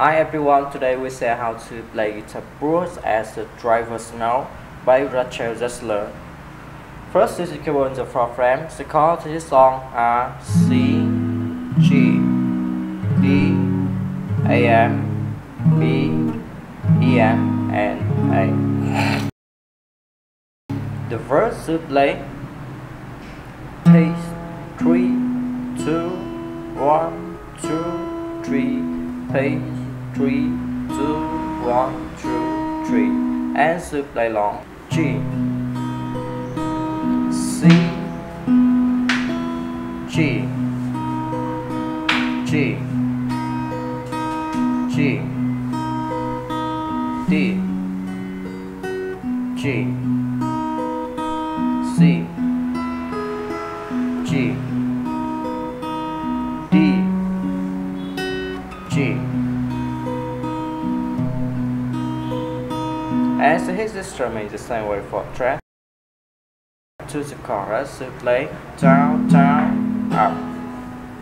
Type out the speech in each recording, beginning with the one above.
Hi everyone, today we say how to play guitar blues as the Driven Snow by Rachel Zegler. First is the keyboard in the four frame. The chords to this song are C, G, D, A M, B, E M, and A. The verse to play three, two, one, two, three, page three, two, one, two, three, and play long G, C, G, G, G, D, G, C, G, D, G. As his instrument the same way for track to the chorus to play down, down, up,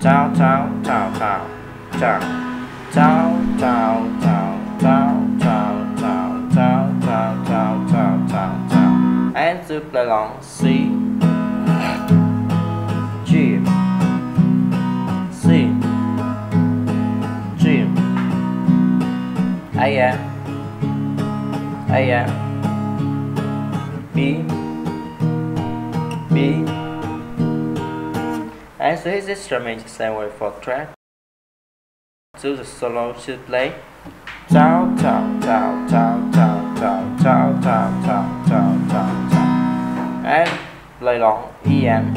down, down, down, down, down, down, down, down, down, down, down, down, down, down, down, down, down, and to play long C, G, C, G, A M. A M B B and so his instrument is same way for track to the solo should play down down down down down down down down down down down down and play long E M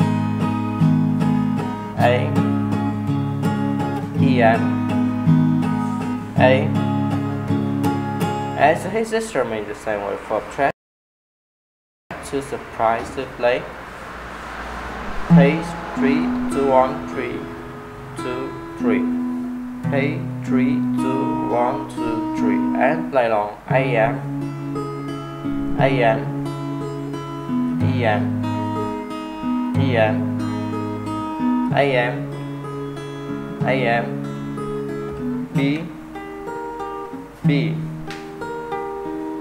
A E M A as his instrument the same way for track to surprise to play page 3 2 1 3 2 3 page 3 2 1 2 3 and play along. AM AM EM EM AM I AM B B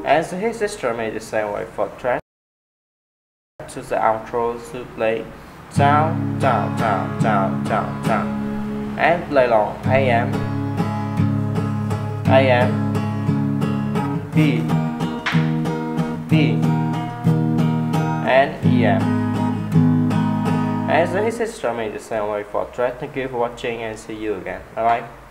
as his sister made the same way for track to the outro to play down, down, down, down, down, down, and play long AM, AM, B, B, and EM. As his sister made the same way for track. Thank you for watching and see you again. Bye bye.